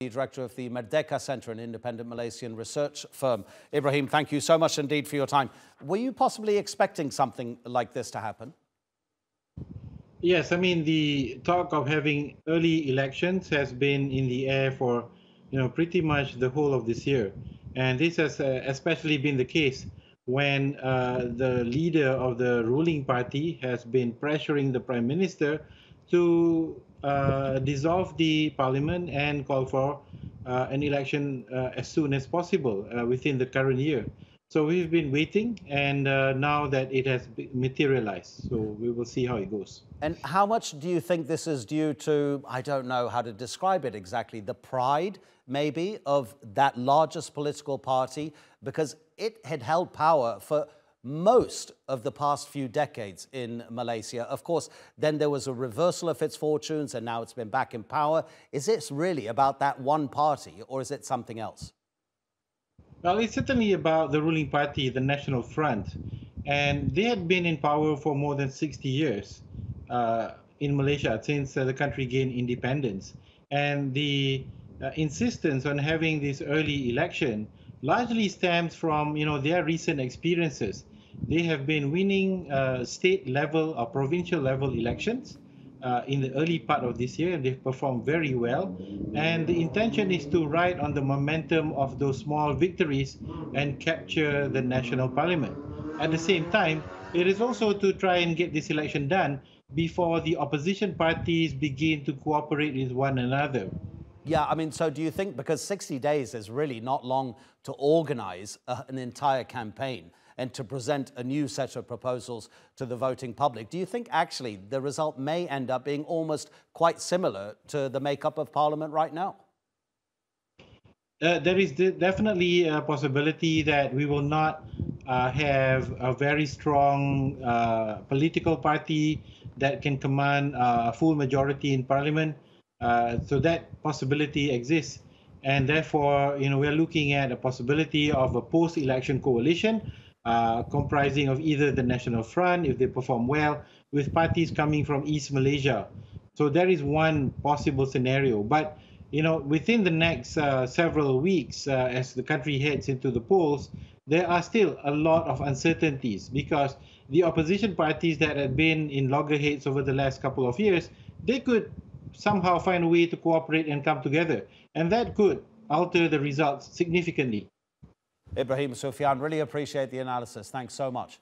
the director of the Merdeka Center, an independent Malaysian research firm. Ibrahim, thank you so much indeed for your time. Were you possibly expecting something like this to happen? Yes, I mean the talk of having early elections has been in the air for, you know, pretty much the whole of this year, and this has uh, especially been the case when uh, the leader of the ruling party has been pressuring the prime minister to dissolve the parliament and call for uh, an election uh, as soon as possible uh, within the current year. So we've been waiting, and uh, now that it has materialized, so we will see how it goes. And how much do you think this is due to, I don't know how to describe it exactly, the pride maybe of that largest political party? Because it had held power for most of the past few decades in Malaysia. Of course, then there was a reversal of its fortunes, and now it's been back in power. Is this really about that one party, or is it something else? Well, it's certainly about the ruling party, the National Front, and they had been in power for more than 60 years uh, in Malaysia since uh, the country gained independence. And the uh, insistence on having this early election largely stems from you know their recent experiences. They have been winning uh, state level or provincial level elections uh, in the early part of this year, and they've performed very well. And the intention is to ride on the momentum of those small victories and capture the national parliament. At the same time, it is also to try and get this election done before the opposition parties begin to cooperate with one another. Yeah, I mean, so do you think because 60 days is really not long to organize a, an entire campaign? and to present a new set of proposals to the voting public. Do you think actually the result may end up being almost quite similar to the makeup of Parliament right now? Uh, there is definitely a possibility that we will not uh, have a very strong uh, political party that can command uh, a full majority in parliament. Uh, so that possibility exists. And therefore, you know, we're looking at a possibility of a post-election coalition uh, comprising of either the National Front, if they perform well, with parties coming from East Malaysia. So there is one possible scenario. But you know, within the next uh, several weeks, uh, as the country heads into the polls, there are still a lot of uncertainties because the opposition parties that have been in loggerheads over the last couple of years, they could somehow find a way to cooperate and come together. And that could alter the results significantly. Ibrahim Suffian, really appreciate the analysis. Thanks so much.